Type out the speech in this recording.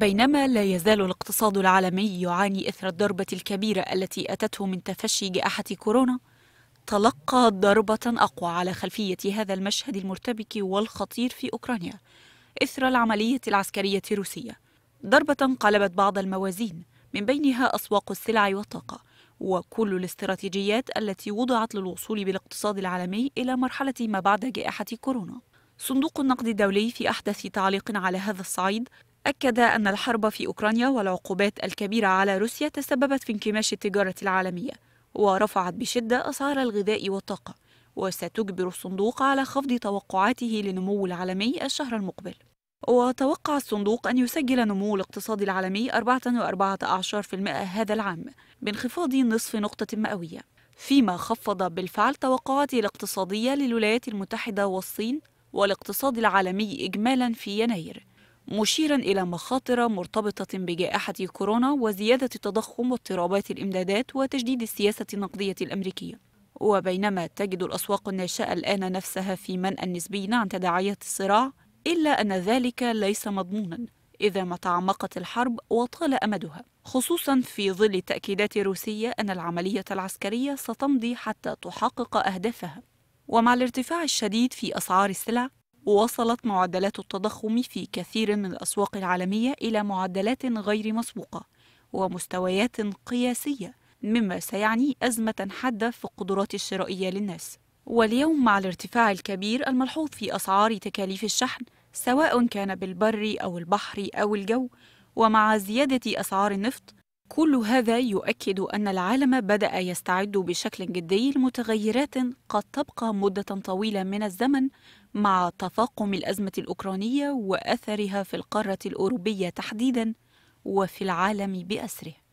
بينما لا يزال الاقتصاد العالمي يعاني إثر الضربة الكبيرة التي أتته من تفشي جائحة كورونا. تلقى ضربة أقوى على خلفية هذا المشهد المرتبك والخطير في أوكرانيا. إثر العملية العسكرية الروسية. ضربة قلبت بعض الموازين من بينها أسواق السلع والطاقة وكل الاستراتيجيات التي وضعت للوصول بالاقتصاد العالمي إلى مرحلة ما بعد جائحة كورونا. صندوق النقد الدولي في أحدث تعليق على هذا الصعيد أكد أن الحرب في أوكرانيا والعقوبات الكبيرة على روسيا تسببت في انكماش التجارة العالمية ورفعت بشدة أسعار الغذاء والطاقة وستجبر الصندوق على خفض توقعاته لنمو العالمي الشهر المقبل. وتوقع الصندوق أن يسجل نمو الاقتصاد العالمي 4.14% هذا العام بانخفاض نصف نقطة مئوية. فيما خفض بالفعل توقعاته الاقتصادية للولايات المتحدة والصين والاقتصاد العالمي إجمالا في يناير. مشيرا إلى مخاطر مرتبطة بجائحة كورونا وزيادة التضخم واضطرابات الإمدادات وتجديد السياسة النقدية الأمريكية. وبينما تجد الأسواق الناشئة الآن نفسها في منأى نسبي عن تداعيات الصراع إلا أن ذلك ليس مضمونا إذا ما تعمقت الحرب وطال أمدها. خصوصا في ظل تأكيدات روسية أن العملية العسكرية ستمضي حتى تحقق أهدافها. ومع الارتفاع الشديد في أسعار السلع وصلت معدلات التضخم في كثير من الأسواق العالمية إلى معدلات غير مسبوقة ومستويات قياسية مما سيعني أزمة حادة في القدرات الشرائية للناس. واليوم مع الارتفاع الكبير الملحوظ في أسعار تكاليف الشحن سواء كان بالبر أو البحر أو الجو ومع زيادة أسعار النفط كل هذا يؤكد أن العالم بدأ يستعد بشكل جدي لمتغيرات قد تبقى مدة طويلة من الزمن مع تفاقم الأزمة الأوكرانية وأثرها في القارة الأوروبية تحديداً وفي العالم بأسره.